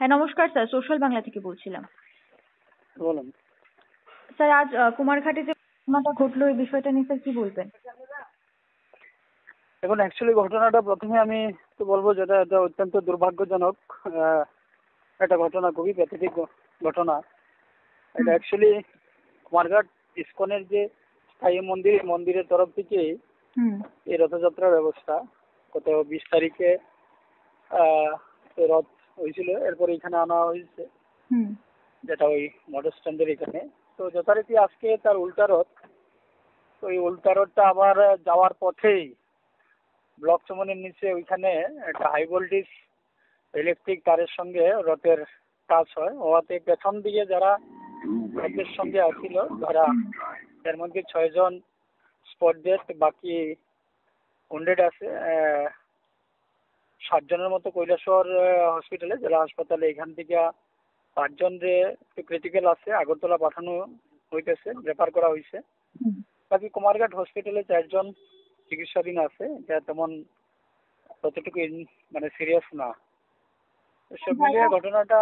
হ্যাঁ নমস্কার sir social Bangla থেকে বলছিলাম। বলুন। স্যার আজ কুমারঘাটে যে ঘটনাটা ঘটলো এই বিষয়টা নিয়ে স্যার কি বলবেন? এখন অ্যাকচুয়ালি ঘটনাটা প্রথমে আমি তো বলব যেটা এটা অত্যন্ত দুর্ভাগ্যজনক একটা ঘটনা খুবই প্যাথেটিক ঘটনা। এটা অ্যাকচুয়ালি কুমারঘাট ইস্কনের যে স্থায়ী মন্দির মন্দিরের তরফ থেকে এই রথযাত্রার ব্যবস্থা কোথাও বিশ তারিখে আহ, রথ হয়েছিল। এরপর এখানে আনা হয়েছে। যেটা ওই মোটর স্ট্যান্ডের এখানে। তো যথারীতি আজকে তার উল্টা রথ। তো এই উল্টা রথটা আবার যাওয়ার পথেই ব্লক চমনের নিচে ওইখানে একটা হাই ভোল্টেজ ইলেকট্রিক তারের সঙ্গে রথের কাজ হয়। হওয়াতে পেছন দিকে যারা রথের সঙ্গে আসছিল তারা এর মধ্যে ছয়জন স্পট ডেথ বাকি উন্ডেড আছে ষাটজনের মতো কৈলাসহর হসপিটালে জেলা হাসপাতালে। এখান থেকে পাঁচজন যে একটু ক্রিটিক্যাল আছে আগরতলা পাঠানো হইতেছে রেফার করা হয়েছে বাকি কুমারঘাট হসপিটালে চারজন চিকিৎসাধীন আছে। এটা তেমন ততটুকু মানে সিরিয়াস না। সব মিলিয়ে ঘটনাটা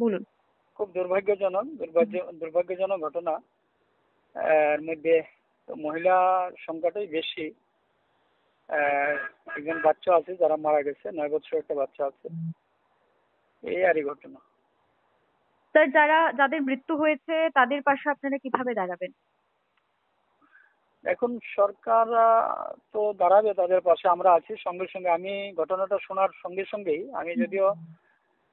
বলুন। খুব দুর্ভাগ্যজনক দুর্ভাগ্য দুর্ভাগ্যজনক ঘটনা। এর মধ্যে মহিলা সংখ্যাটাই বেশি। একজন বাচ্চা আছে যারা মারা গেছে নয় বছর একটা বাচ্চা আছে। এই আর এই ঘটনা। স্যার যারা যাদের মৃত্যু হয়েছে তাদের পাশে আপনারা কীভাবে দাঁড়াবেন? এখন সরকার তো দাঁড়াবে তাদের পাশে আমরা আছি সঙ্গে সঙ্গে। আমি ঘটনাটা শোনার সঙ্গে সঙ্গেই আমি যদিও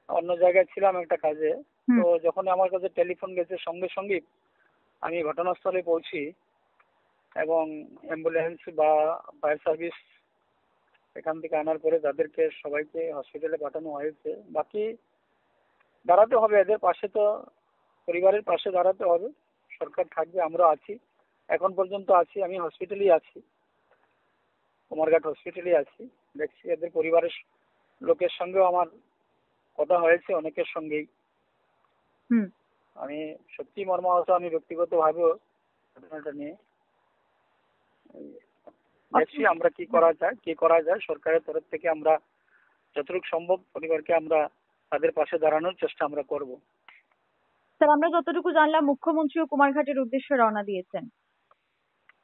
অন্য জায়গায় ছিলাম একটা কাজে তো যখন আমার কাছে টেলিফোন গেছে সঙ্গে সঙ্গে আমি ঘটনাস্থলে পৌঁছি। এবং অ্যাম্বুলেন্স বা ফায়ার সার্ভিস এখান থেকে আনার পরে তাদেরকে সবাইকে হসপিটালে পাঠানো হয়েছে। বাকি দাঁড়াতে হবে এদের পাশে তো পরিবারের পাশে দাঁড়াতে হবে। সরকার থাকবে আমরা আছি। এখন পর্যন্ত আছি আমি হসপিটালেই আছি। কুমারঘাট হসপিটালেই আছি। দেখছি এদের পরিবারের লোকের সঙ্গেও আমার কথা হয়েছে অনেকের সঙ্গেই। হুম। আমি সত্যি মর্মাহত আমি ব্যক্তিগতভাবেও ঘটনাটা নিয়ে দেখছি আমরা কি করা যায় কি করা যায়। সরকারের তরফ থেকে আমরা যতটুকু সম্ভব পরিবারকে আমরা তাদের পাশে দাঁড়ানোর চেষ্টা আমরা করব। স্যার আমরা যতটুকু জানলাম মুখ্যমন্ত্রীও কুমারঘাটের উদ্দেশ্যে রওনা দিয়েছেন।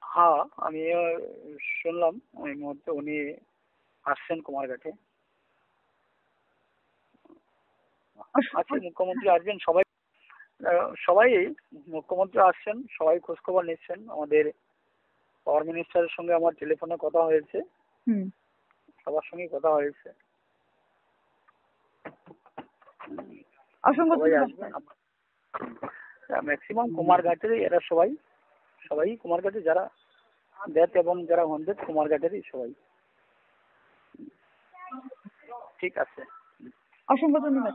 হ্যাঁ আমি শুনলাম ওই মুহূর্তে উনি আসছেন কুমারঘাটে। আছে মুখ্যমন্ত্রী আসবেন সবাই সবাই মুখ্যমন্ত্রী আসছেন সবাই খোঁজখবর নিচ্ছেন। আমাদের পাওয়ার মিনিস্টারের সঙ্গে আমার টেলিফোনে কথা হয়েছে। হুম। সবার সঙ্গে কথা হয়েছে। অসংখ্য ম্যাক্সিমাম কুমারঘাটেরই এরা সবাই সবাই কুমারঘাটে যারা ডেথ এবং যারা হন্ডেড কুমারঘাটেরই সবাই। ঠিক আছে। অসংখ্য ধন্যবাদ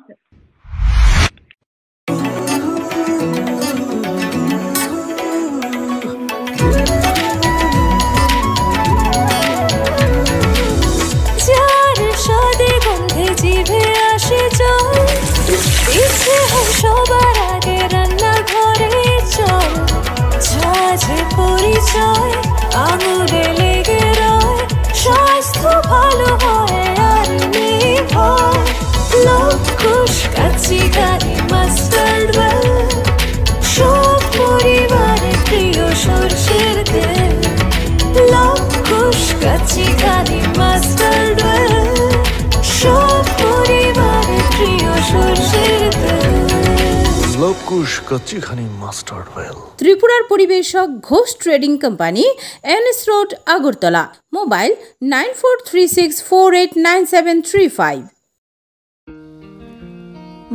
ত্রিপুরার পরিবেশক Ghosh trading company NS road Agartala. Mobile nine four three six four eight nine seven three five.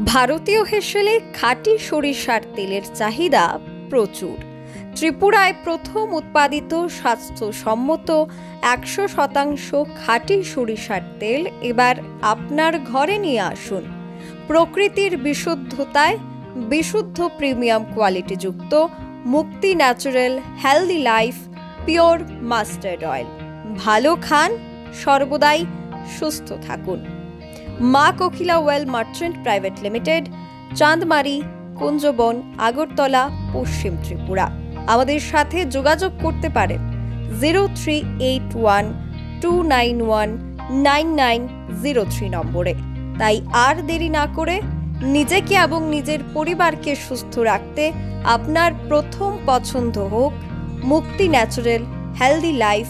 ভারতীয় হেসেলে খাঁটি সরিষার তেলের চাহিদা প্রচুর। ত্রিপুরায় প্রথম উৎপাদিত স্বাস্থ্যসম্মত একশো শতাংশ খাঁটি সরিষার তেল এবার আপনার ঘরে নিয়ে আসুন। প্রকৃতির বিশুদ্ধতায় বিশুদ্ধ premium কোয়ালিটিযুক্ত, Mukti natural healthy life pure mustard oil ভালো খান, সর্বদাই সুস্থ থাকুন। Maa Kokila oil merchant private limited, Chandmari, Kunjaban, Agartala, Paschim Tripura. আমাদের সাথে যোগাযোগ করতে পারেন zero three eight one two nine one nine nine zero three নম্বরে। তাই আর দেরি না করে নিজেকে এবং নিজের পরিবারকে সুস্থ রাখতে আপনার প্রথম পছন্দ হোক মুক্তি ন্যাচারাল হেলদি লাইফ